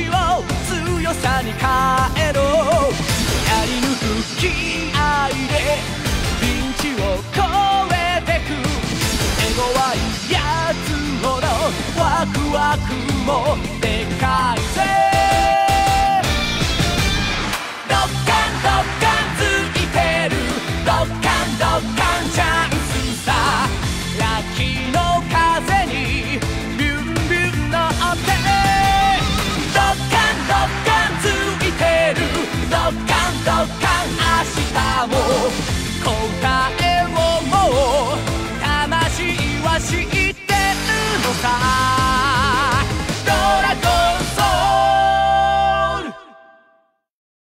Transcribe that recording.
時を強さに変えろ。やり抜く気合でピンチを越えてく。エゴはいいやつほどワクワクもでかいぜ。ドッカンドッカンついてる。ドッカンドッカンチャンスさ。ラッキードカン明日も答えをもう魂は知ってるのさ